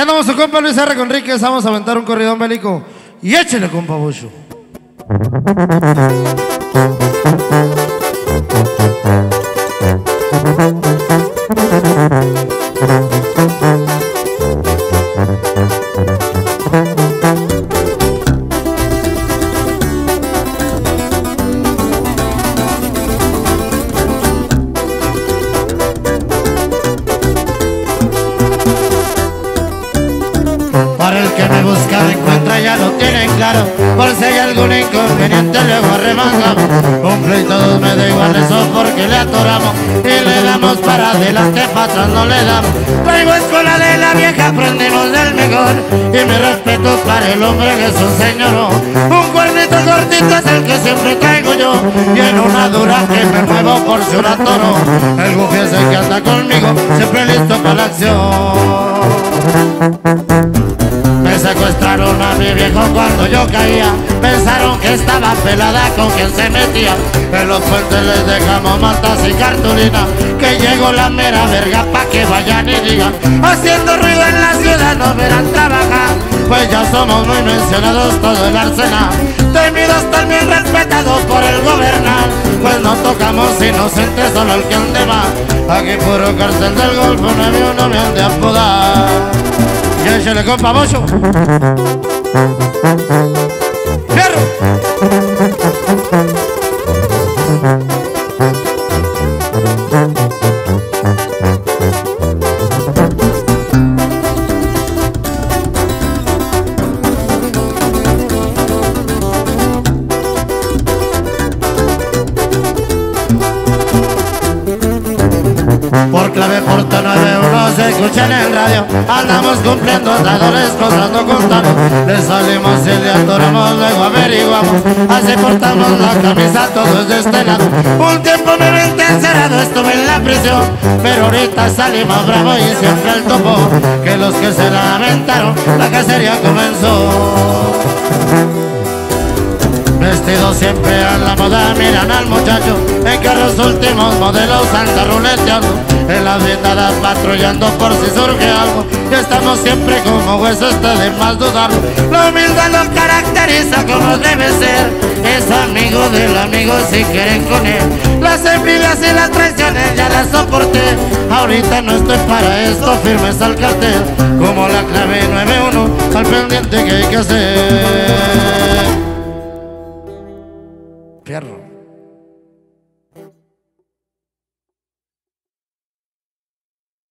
¿Qué andamos su compa Luis R. Conríquez? Vamos a aventar un corridón bélico. Y échele, compa Bocho. Para el que me busca me encuentra ya lo tienen claro. Por si hay algún inconveniente luego arremangamos Un pleito dos me da igual eso porque le atoramos. Y le damos para adelante, para atrás no le damos. Traigo escuela de la vieja, aprendimos del mejor. Y mi respeto para el hombre que es un señor. Un cuernito cortito es el que siempre traigo yo. Y en una dura que me muevo por si El a mi viejo cuando yo caía. Pensaron que estaba pelada con quien se metía. En los puentes les dejamos mantas y cartulina Que llegó la mera verga pa' que vayan y digan Haciendo ruido en la ciudad no verán trabajar Pues ya somos muy mencionados todo el arsenal Temidos también respetados por el gobernal. Pues no tocamos inocentes solo el que ande más Aquí puro cárcel del golfo 91 me han de apodar y échale compa Bocho. ¡Fierro! Por clave porta 91 se escucha en el radio. Andamos cumpliendo tradores, cosas no contamos Le salimos y le atoramos, luego averiguamos. Así portamos la camisa, todo es de este lado. Un tiempo me vente encerrado, estuve en la prisión. Pero ahorita salimos bravo y siempre el topo Que los que se lamentaron, la cacería comenzó. Vestido siempre a la moda, miran al muchacho. En carros últimos modelos anda ruleteando En las ventanas patrullando por si surge algo. Y estamos siempre como huesos, está de más dudarlo. La humildad lo caracteriza como debe ser. Es amigo del amigo si quieren con él. Las envidias y las traiciones ya las soporté. Ahorita no estoy para esto, firmes al cartel. Como la clave 91, al pendiente que hay que hacer